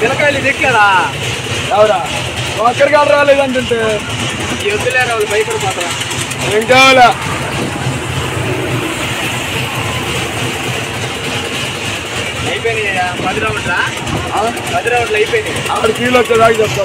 పిల్లకాయలు ఇది ఎక్కారా? ఎవరా? ఒక్కరికి ఆడ రాలేదంటుంటే ఎద్దులేరు వాళ్ళు భయపడిపోతారా ఏం కావాలా? అయిపోయినాయి? పది రౌండ్లా? పది రౌండ్లు అయిపోయినాయి. ఆరు కీలో వచ్చేదాకా చెప్తా